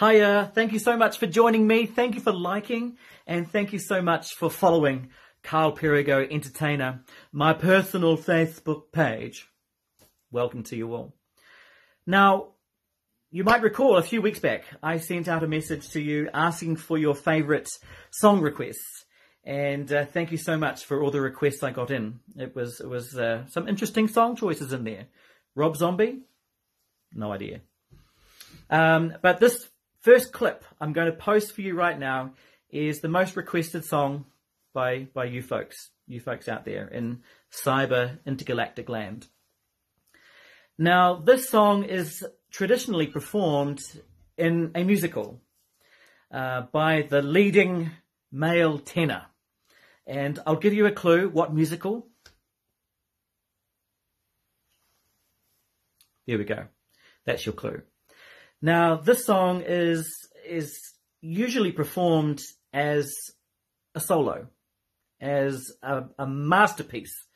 Hiya, thank you so much for joining me. Thank you for liking and thank you so much for following Karl Perigo Entertainer, my personal Facebook page. Welcome to you all. Now, you might recall a few weeks back, I sent out a message to you asking for your favorite song requests. And uh, thank you so much for all the requests I got in. It was it was uh, some interesting song choices in there. Rob Zombie, no idea. Um, but this first clip I'm going to post for you right now is the most requested song by by you folks, you folks out there in cyber intergalactic land. Now, this song is traditionally performed in a musical uh, by the leading male tenor. And I'll give you a clue what musical. Here we go. That's your clue. Now, this song is is usually performed as a solo, as a, a masterpiece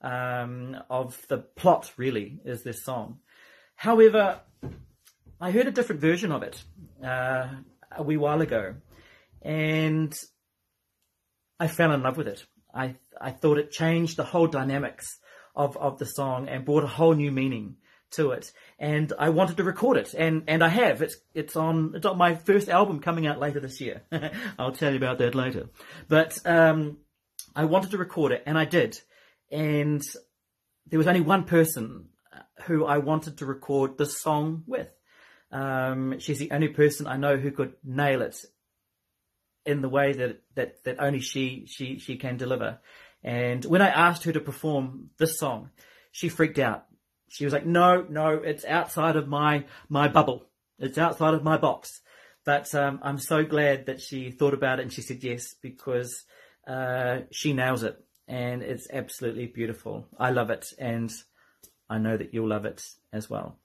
um, of the plot. Really, is this song. However, I heard a different version of it uh, a wee while ago, and I fell in love with it. I I thought it changed the whole dynamics of, of the song and brought a whole new meaning to it. And I wanted to record it, and, and I have. It's it's on it's on my first album coming out later this year. I'll tell you about that later. But um, I wanted to record it, and I did. And there was only one person who I wanted to record this song with. Um, she's the only person I know who could nail it in the way that that that only she she she can deliver. And when I asked her to perform this song, she freaked out. She was like, "No, no, it's outside of my my bubble. It's outside of my box." But um, I'm so glad that she thought about it and she said yes because uh, she nails it and it's absolutely beautiful. I love it and I know that you'll love it as well.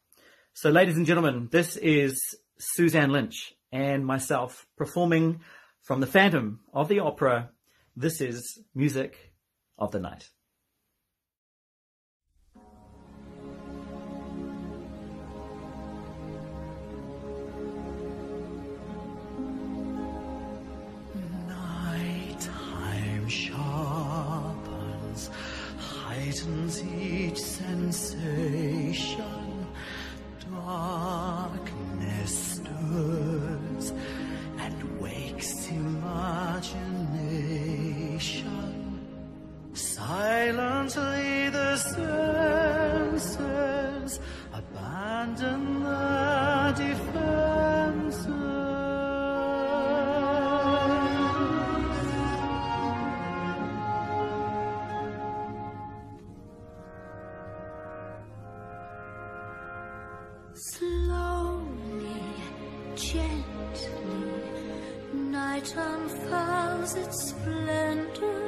So, ladies and gentlemen, this is Suzanne Lynch and myself performing from the Phantom of the Opera. This is Music of the Night. Heightens each sensation. Darkness stirs and wakes imagination. Silently the senses abandon night unfurls its splendor.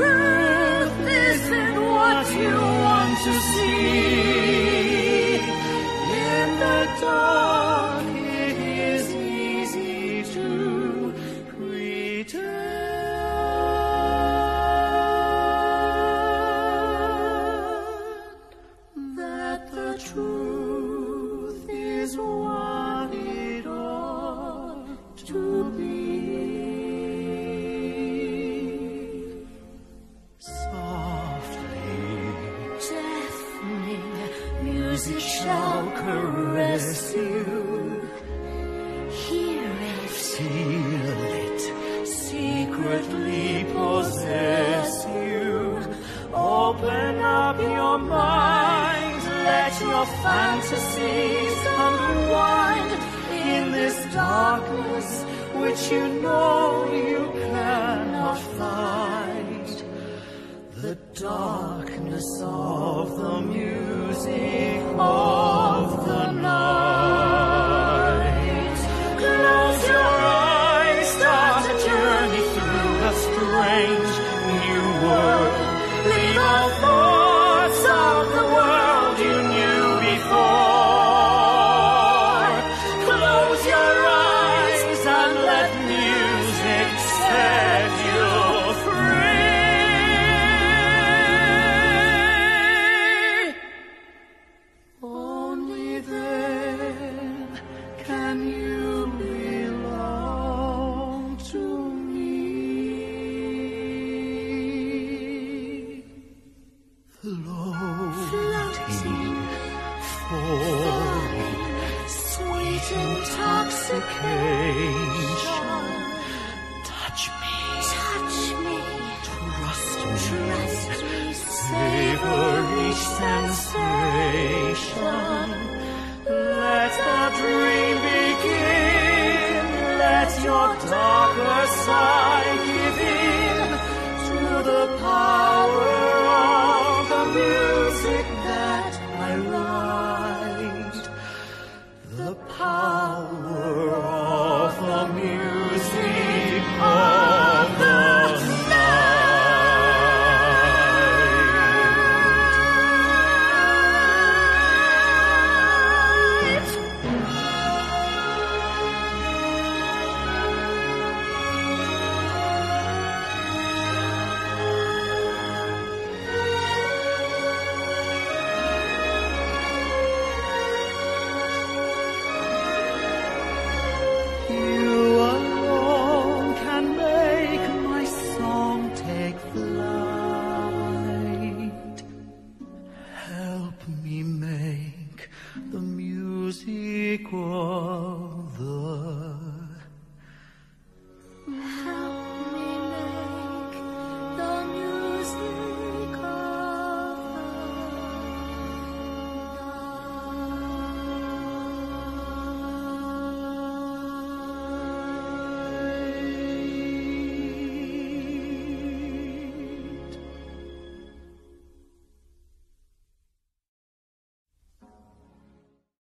And music shall caress you. Hear it, feel it, secretly possess you. Open up your mind, let your fantasies unwind in this darkness which you know you cannot find. The darkness of the music. Oh. Your darker side give in to the power the